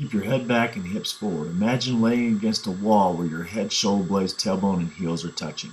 Keep your head back and hips forward. Imagine laying against a wall where your head, shoulder blades, tailbone, and heels are touching.